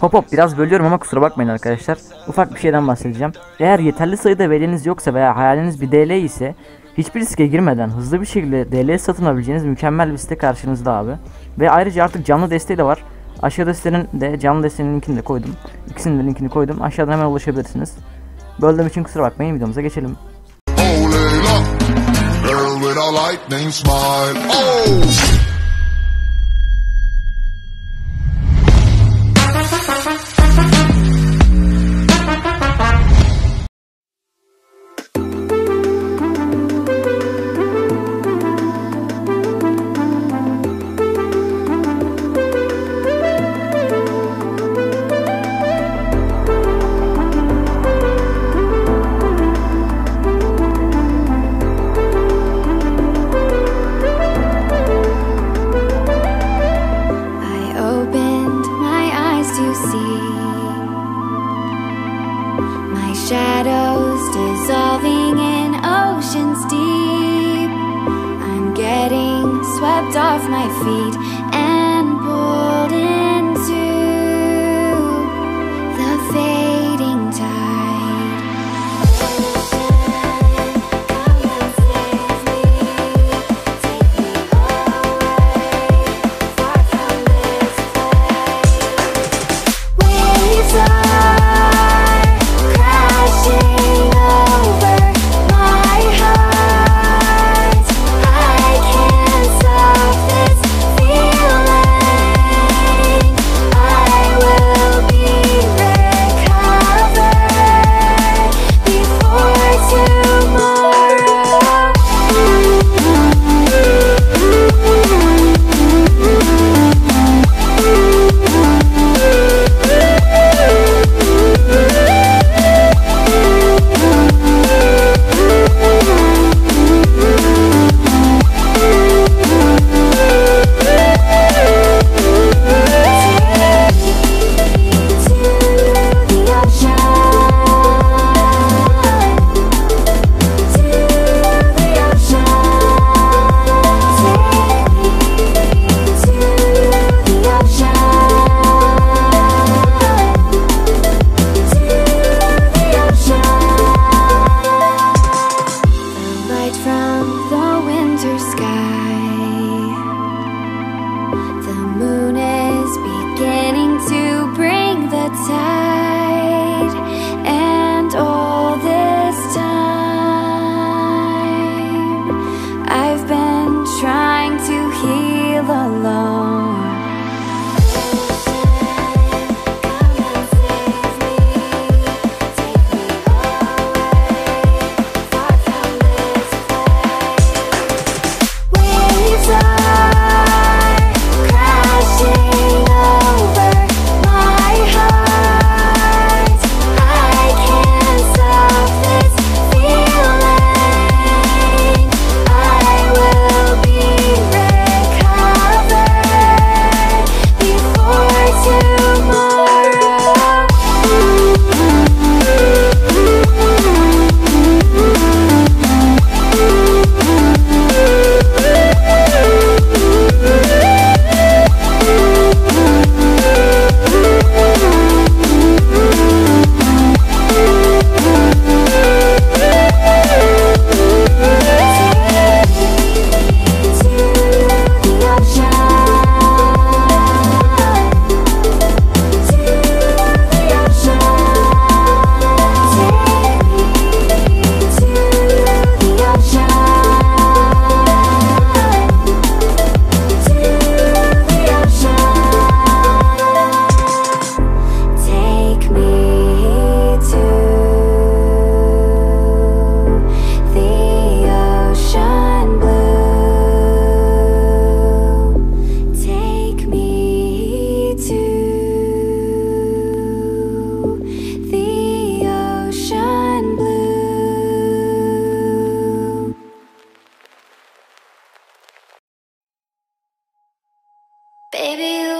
Hop hop biraz bölüyorum ama kusura bakmayın arkadaşlar. Ufak bir şeyden bahsedeceğim. Eğer yeterli sayıda veriniz yoksa veya hayaliniz bir DL ise Hiçbir riske girmeden hızlı bir şekilde DL satın alabileceğiniz mükemmel bir site karşınızda abi. Ve ayrıca artık canlı desteği de var. Aşağıda sitenin de canlı desteğinin linkini de koydum. İkisinin de linkini koydum. Aşağıdan hemen ulaşabilirsiniz. Böldüğüm için kusura bakmayın videomuza geçelim. Oh, need. Baby, you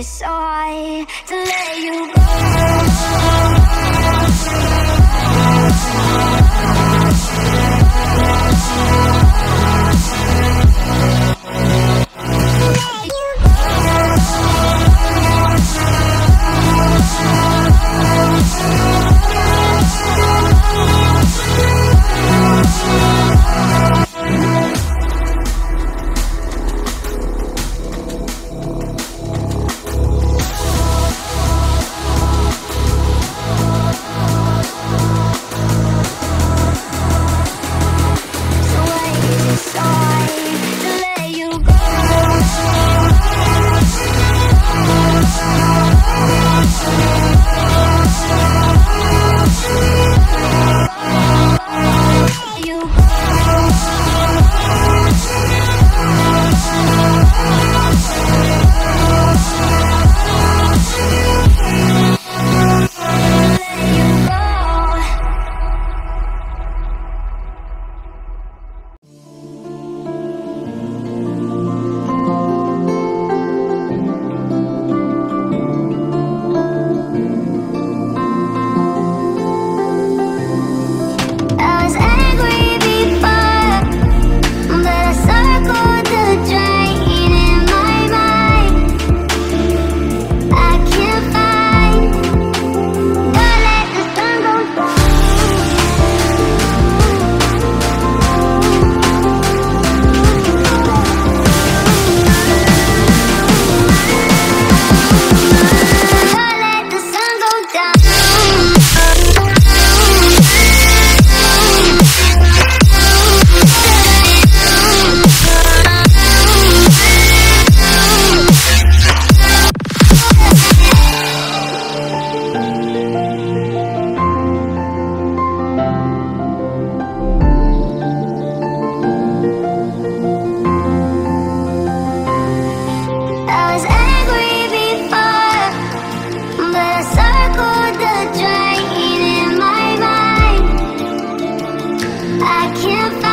decide to let you go. Let you go. I can't find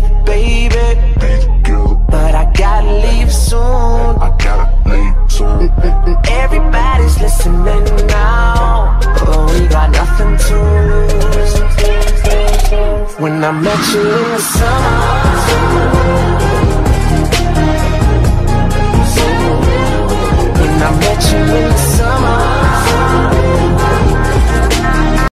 death, baby. But I gotta leave soon. I gotta leave soon. Everybody's listening now, but we got nothing to lose. When I met you in the summer. When I met you in the summer